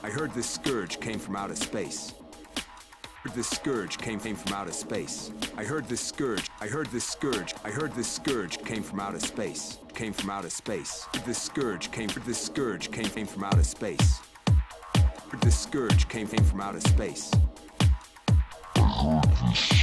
I heard this scourge came from outer space. I heard this scourge came, came from outer space. I heard this scourge. I heard this scourge. I heard this scourge came from outer space. Came from outer space. This scourge came. This scourge came, came from outer space. This scourge came, came from outer space. I heard this